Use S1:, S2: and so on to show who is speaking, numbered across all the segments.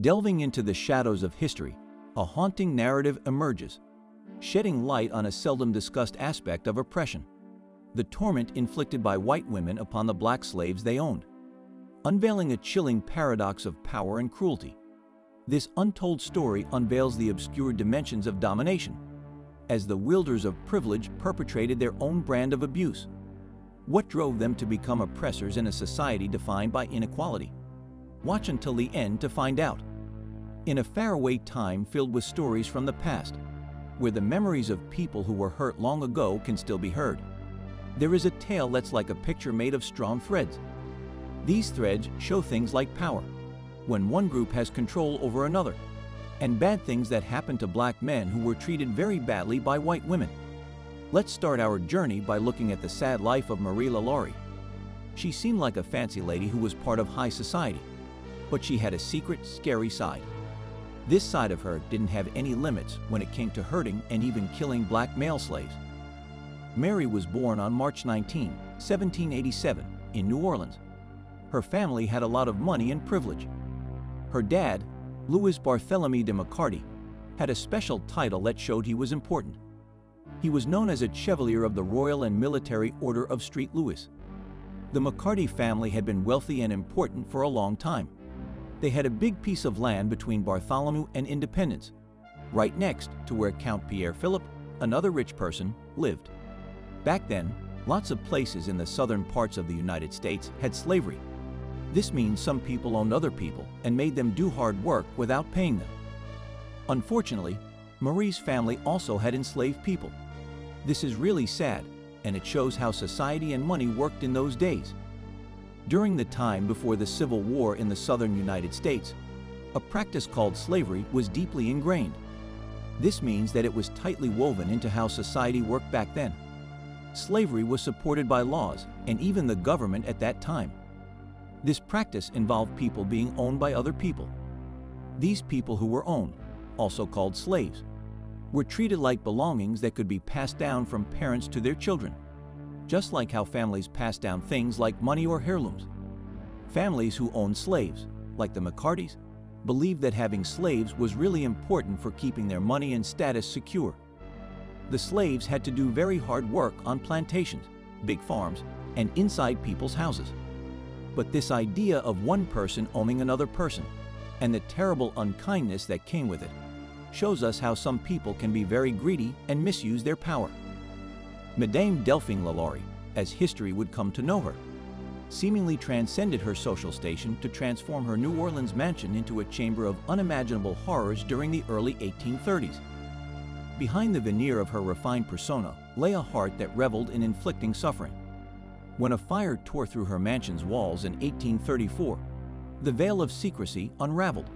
S1: Delving into the shadows of history, a haunting narrative emerges, shedding light on a seldom discussed aspect of oppression the torment inflicted by white women upon the black slaves they owned, unveiling a chilling paradox of power and cruelty. This untold story unveils the obscure dimensions of domination, as the wielders of privilege perpetrated their own brand of abuse. What drove them to become oppressors in a society defined by inequality? Watch until the end to find out. In a faraway time filled with stories from the past, where the memories of people who were hurt long ago can still be heard, there is a tale that's like a picture made of strong threads. These threads show things like power, when one group has control over another, and bad things that happen to black men who were treated very badly by white women. Let's start our journey by looking at the sad life of Marie LaLaurie. She seemed like a fancy lady who was part of high society, but she had a secret, scary side. This side of her didn't have any limits when it came to hurting and even killing black male slaves. Mary was born on March 19, 1787, in New Orleans. Her family had a lot of money and privilege. Her dad, Louis Barthélemy de McCarty, had a special title that showed he was important. He was known as a Chevalier of the Royal and Military Order of St. Louis. The McCarty family had been wealthy and important for a long time. They had a big piece of land between Bartholomew and Independence, right next to where Count Pierre Philip, another rich person, lived. Back then, lots of places in the southern parts of the United States had slavery. This means some people owned other people and made them do hard work without paying them. Unfortunately, Marie's family also had enslaved people. This is really sad, and it shows how society and money worked in those days. During the time before the Civil War in the southern United States, a practice called slavery was deeply ingrained. This means that it was tightly woven into how society worked back then. Slavery was supported by laws and even the government at that time. This practice involved people being owned by other people. These people who were owned, also called slaves, were treated like belongings that could be passed down from parents to their children, just like how families pass down things like money or heirlooms. Families who owned slaves, like the McCartys, believed that having slaves was really important for keeping their money and status secure. The slaves had to do very hard work on plantations, big farms, and inside people's houses. But this idea of one person owning another person, and the terrible unkindness that came with it, shows us how some people can be very greedy and misuse their power. Madame Delphine LaLaurie, as history would come to know her, seemingly transcended her social station to transform her New Orleans mansion into a chamber of unimaginable horrors during the early 1830s. Behind the veneer of her refined persona lay a heart that reveled in inflicting suffering. When a fire tore through her mansion's walls in 1834, the veil of secrecy unraveled.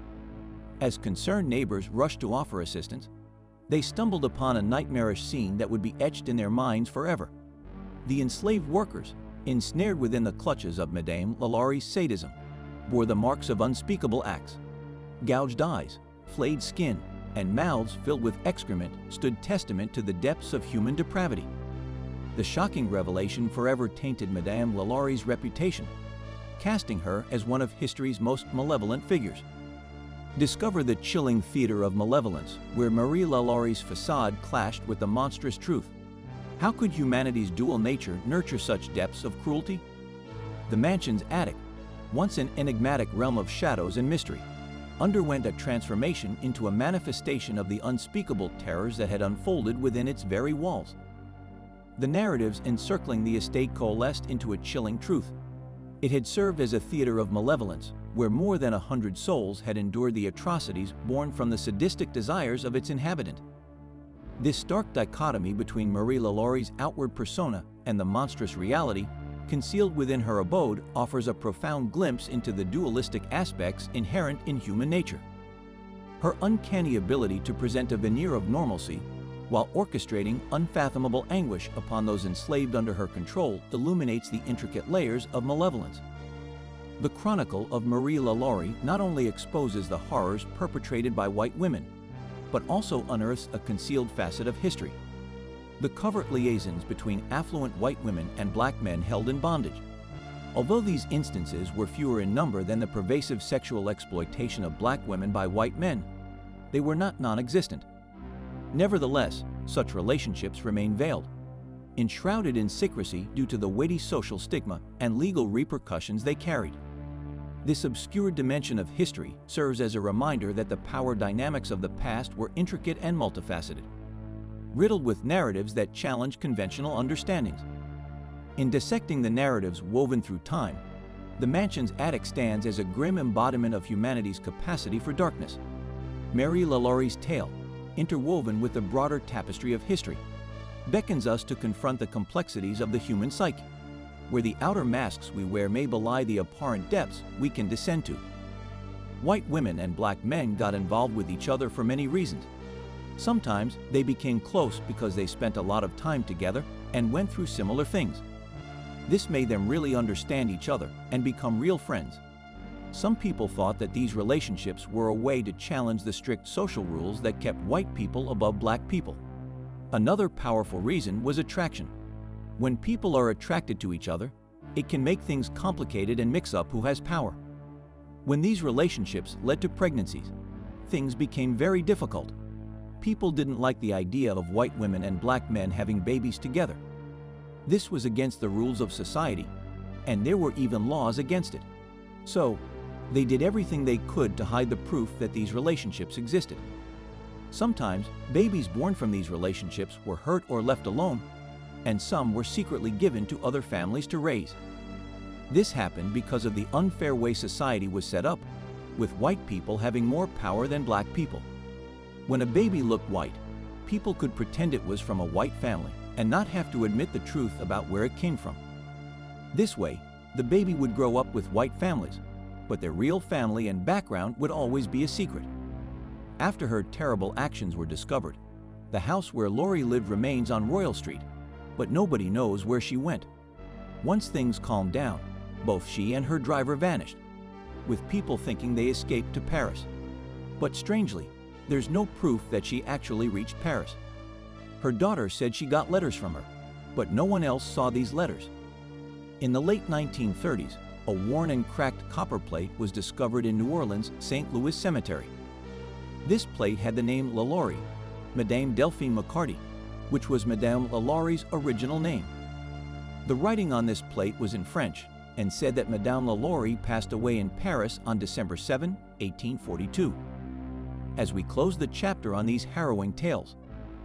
S1: As concerned neighbors rushed to offer assistance, they stumbled upon a nightmarish scene that would be etched in their minds forever. The enslaved workers, ensnared within the clutches of Madame LaLaurie's sadism, bore the marks of unspeakable acts. Gouged eyes, flayed skin, and mouths filled with excrement stood testament to the depths of human depravity. The shocking revelation forever tainted Madame LaLaurie's reputation, casting her as one of history's most malevolent figures. Discover the chilling theater of malevolence, where Marie LaLaurie's facade clashed with the monstrous truth. How could humanity's dual nature nurture such depths of cruelty? The mansion's attic, once an enigmatic realm of shadows and mystery, underwent a transformation into a manifestation of the unspeakable terrors that had unfolded within its very walls. The narratives encircling the estate coalesced into a chilling truth. It had served as a theater of malevolence, where more than a hundred souls had endured the atrocities born from the sadistic desires of its inhabitant. This stark dichotomy between Marie LaLaurie's outward persona and the monstrous reality concealed within her abode offers a profound glimpse into the dualistic aspects inherent in human nature. Her uncanny ability to present a veneer of normalcy while orchestrating unfathomable anguish upon those enslaved under her control illuminates the intricate layers of malevolence. The Chronicle of Marie LaLaurie not only exposes the horrors perpetrated by white women, but also unearths a concealed facet of history the covert liaisons between affluent white women and black men held in bondage, Although these instances were fewer in number than the pervasive sexual exploitation of black women by white men, they were not non-existent. Nevertheless, such relationships remain veiled, enshrouded in secrecy due to the weighty social stigma and legal repercussions they carried. This obscure dimension of history serves as a reminder that the power dynamics of the past were intricate and multifaceted, riddled with narratives that challenge conventional understandings. In dissecting the narratives woven through time, the mansion's attic stands as a grim embodiment of humanity's capacity for darkness. Mary LaLaurie's tale, interwoven with the broader tapestry of history, beckons us to confront the complexities of the human psyche, where the outer masks we wear may belie the abhorrent depths we can descend to. White women and black men got involved with each other for many reasons. Sometimes they became close because they spent a lot of time together and went through similar things. This made them really understand each other and become real friends. Some people thought that these relationships were a way to challenge the strict social rules that kept white people above black people. Another powerful reason was attraction. When people are attracted to each other, it can make things complicated and mix up who has power. When these relationships led to pregnancies, things became very difficult. People didn't like the idea of white women and black men having babies together. This was against the rules of society, and there were even laws against it. So, they did everything they could to hide the proof that these relationships existed. Sometimes, babies born from these relationships were hurt or left alone, and some were secretly given to other families to raise. This happened because of the unfair way society was set up, with white people having more power than black people. When a baby looked white, people could pretend it was from a white family and not have to admit the truth about where it came from. This way, the baby would grow up with white families, but their real family and background would always be a secret. After her terrible actions were discovered, the house where Laurie lived remains on Royal Street, but nobody knows where she went. Once things calmed down, both she and her driver vanished, with people thinking they escaped to Paris. But strangely, there's no proof that she actually reached Paris. Her daughter said she got letters from her, but no one else saw these letters. In the late 1930s, a worn and cracked copper plate was discovered in New Orleans' St. Louis Cemetery. This plate had the name LaLaurie, Madame Delphine McCarty, which was Madame LaLaurie's original name. The writing on this plate was in French and said that Madame LaLaurie passed away in Paris on December 7, 1842. As we close the chapter on these harrowing tales,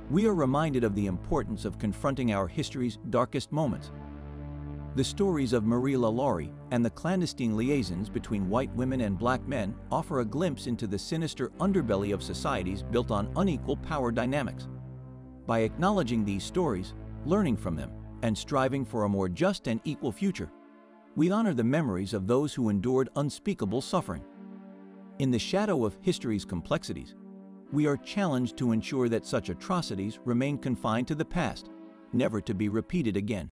S1: we are reminded of the importance of confronting our history's darkest moments. The stories of Marie LaLaurie and the clandestine liaisons between white women and black men offer a glimpse into the sinister underbelly of societies built on unequal power dynamics. By acknowledging these stories, learning from them, and striving for a more just and equal future, we honor the memories of those who endured unspeakable suffering. In the shadow of history's complexities, we are challenged to ensure that such atrocities remain confined to the past, never to be repeated again.